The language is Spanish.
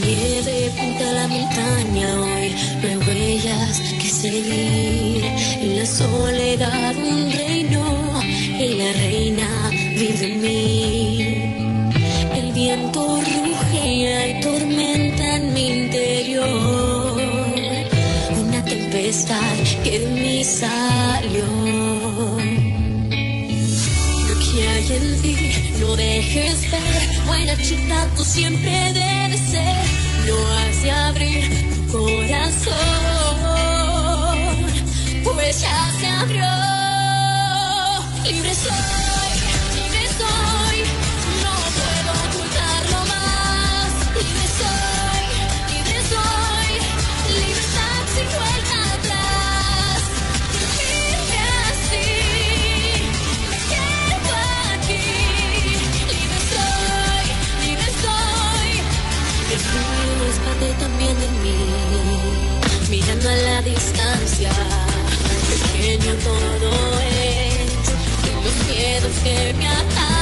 nieve punta la montaña hoy no hay huellas que seguir. En la soledad un reino y la reina vive en mí. El viento ruge y hay tormenta en mi interior. Una tempestad que de mí salió. Lo que hay en ti no dejes ver Buena chica, tú siempre debes ser. No has de abrir tu corazón, pues ya se abrió. Libre soy, Mirando a la distancia, pequeño todo es, y los miedos que me atacan.